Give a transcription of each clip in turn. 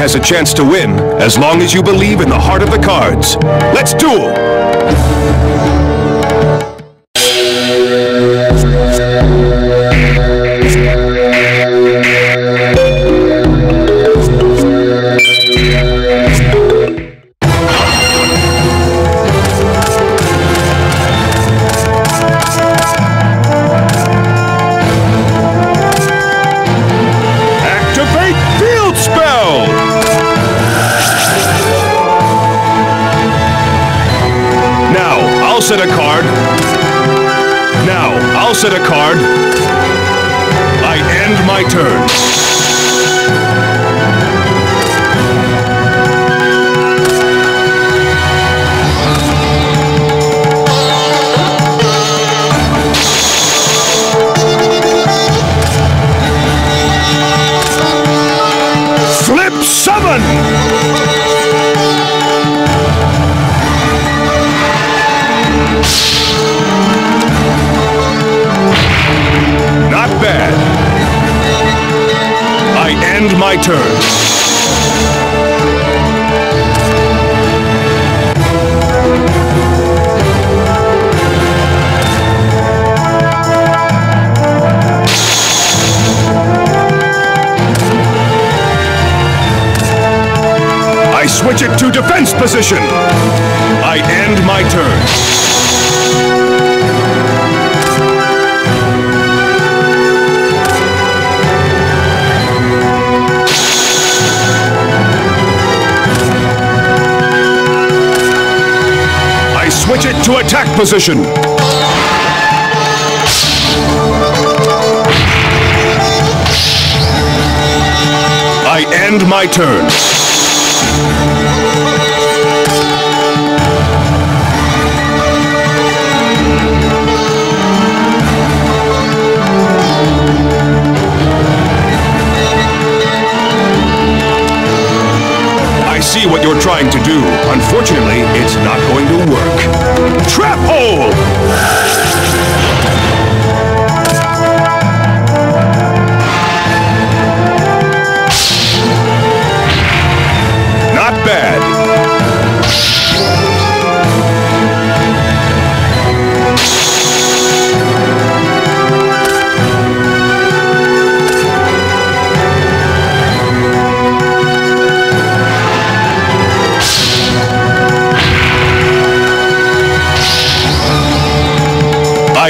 Has a chance to win, as long as you believe in the heart of the cards. Let's duel! Position. I end my turn. I switch it to attack position. I end my turn. What you're trying to do. Unfortunately, it's not going to work. Trap hole!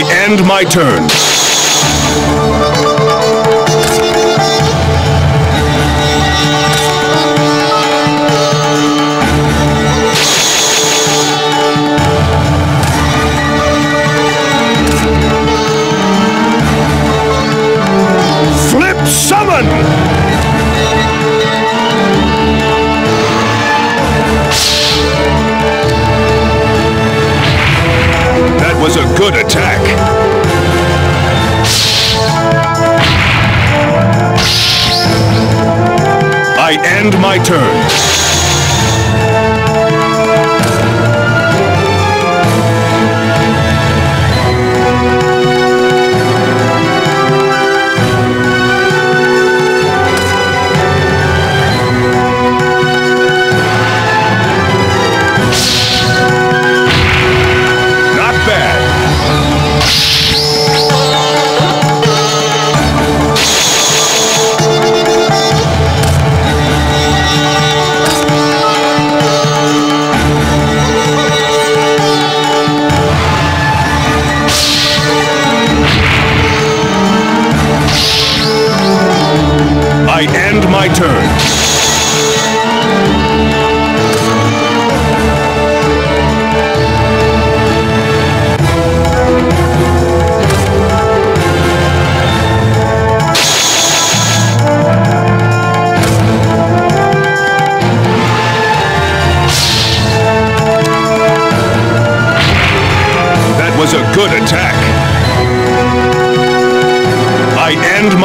I end my turn. Was a good attack. I end my turn.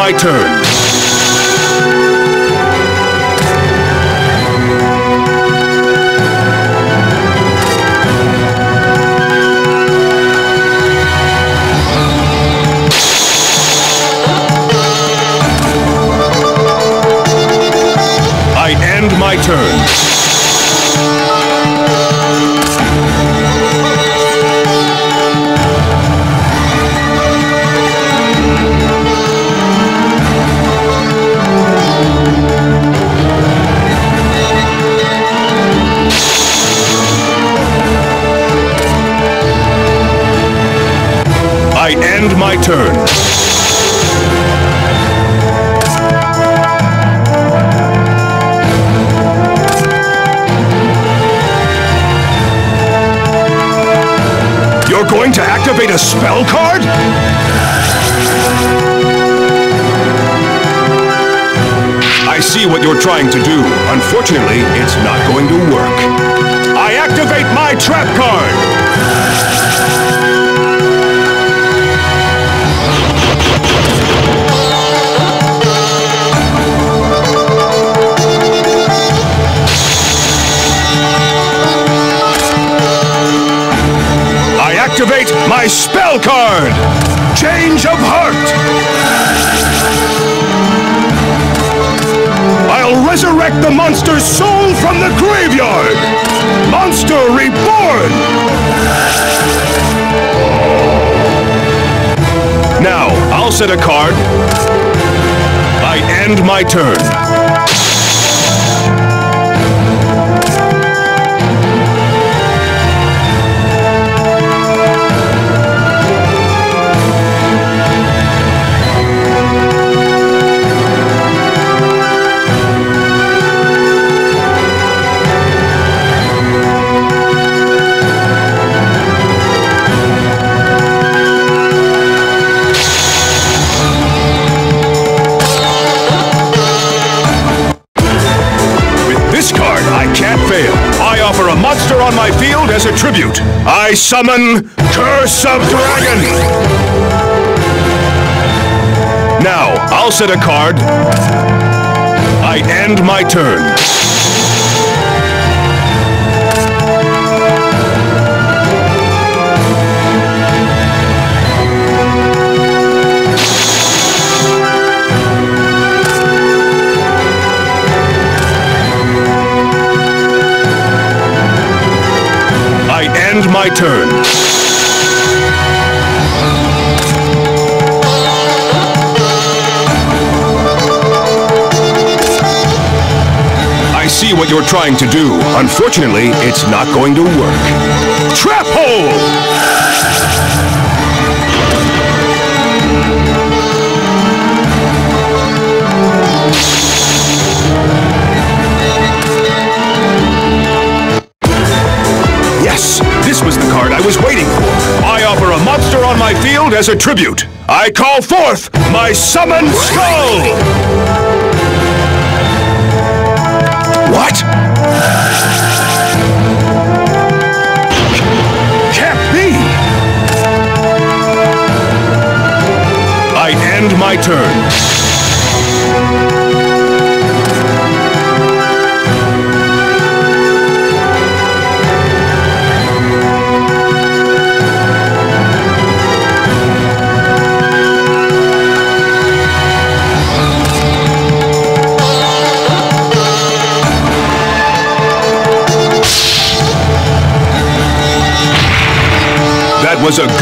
My turn. I end my turn. Card? I see what you're trying to do. Unfortunately, it's not going to work. Card! Change of Heart! I'll resurrect the monster's soul from the graveyard! Monster Reborn! Now, I'll set a card. I end my turn. On my field as a tribute. I summon Curse of Dragon! Now, I'll set a card. I end my turn. End my turn. I see what you're trying to do. Unfortunately, it's not going to work. Trap hole! My field as a tribute. I call forth my summoned skull! What? Can't be! I end my turn.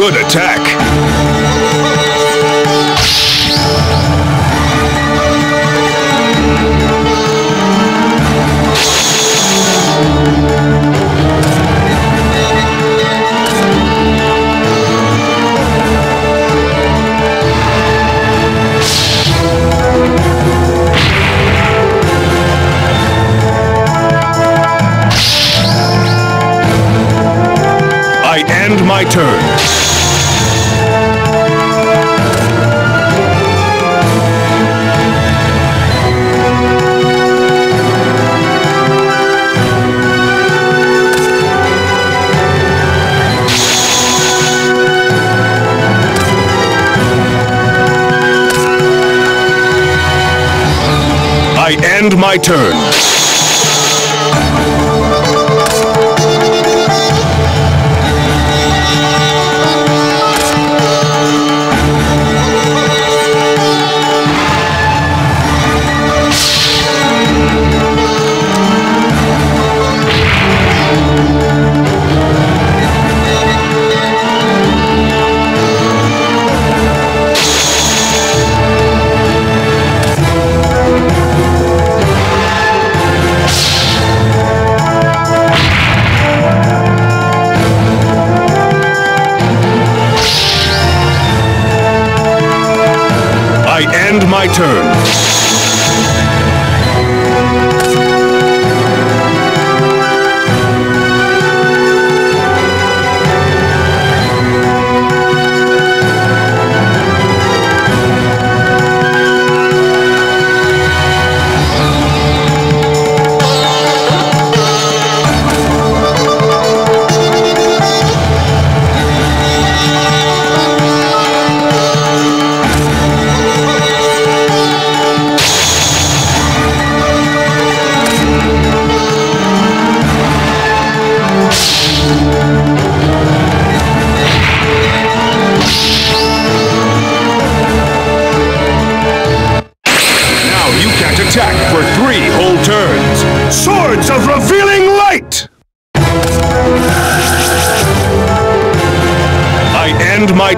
Good attack. End my turn.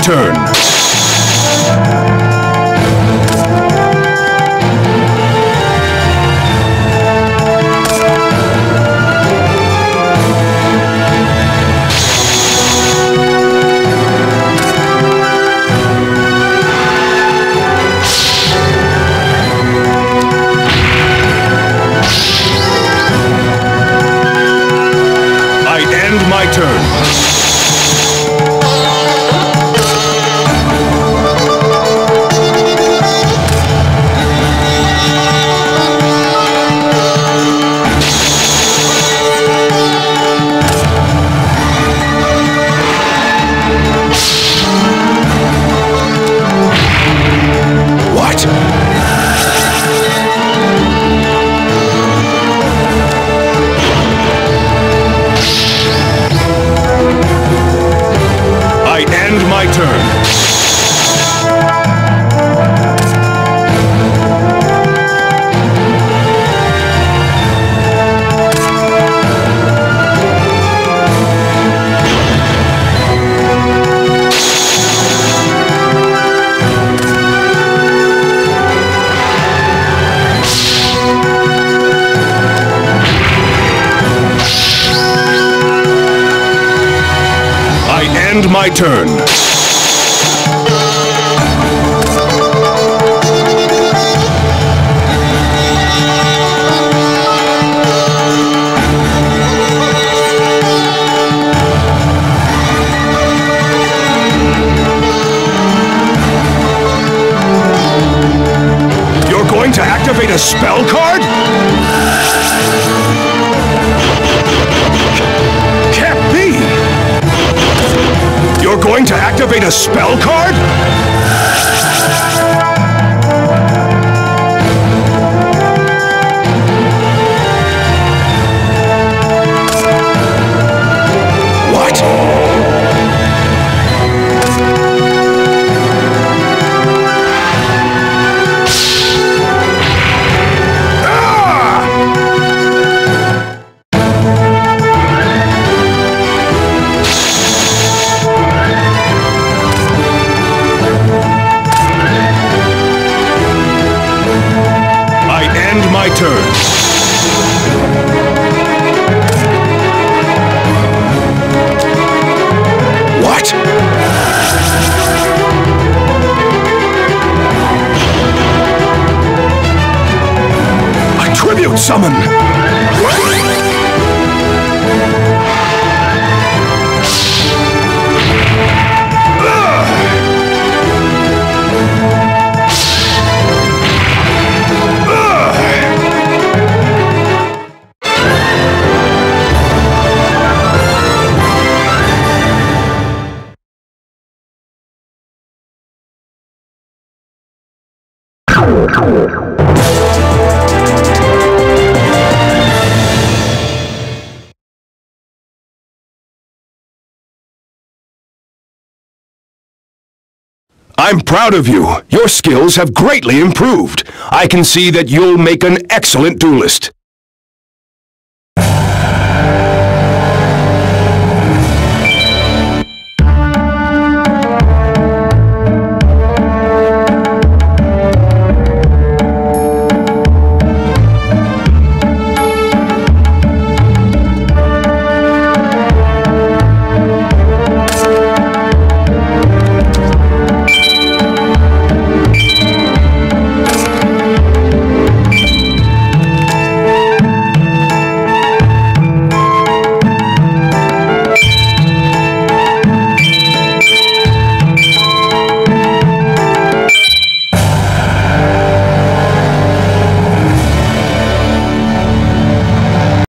End my turn. You're going to activate a spell card? You're going to activate a spell card? Tribute summon! I'm proud of you. Your skills have greatly improved. I can see that you'll make an excellent duelist.